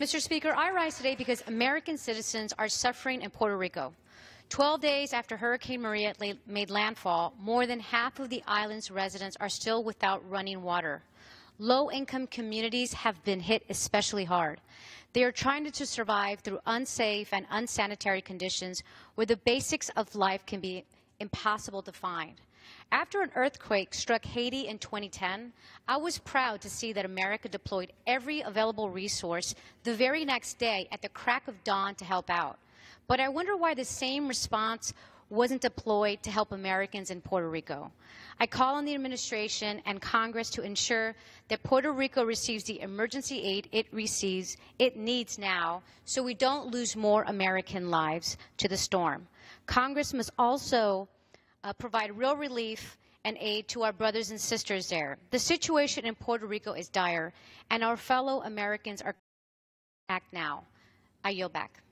Mr. Speaker, I rise today because American citizens are suffering in Puerto Rico. Twelve days after Hurricane Maria made landfall, more than half of the island's residents are still without running water. Low-income communities have been hit especially hard. They are trying to survive through unsafe and unsanitary conditions where the basics of life can be impossible to find. After an earthquake struck Haiti in 2010, I was proud to see that America deployed every available resource the very next day at the crack of dawn to help out. But I wonder why the same response wasn't deployed to help Americans in Puerto Rico. I call on the administration and Congress to ensure that Puerto Rico receives the emergency aid it receives, it needs now, so we don't lose more American lives to the storm. Congress must also uh, provide real relief and aid to our brothers and sisters there. The situation in Puerto Rico is dire, and our fellow Americans are act now. I yield back.